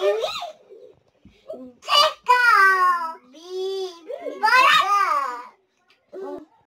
Ah!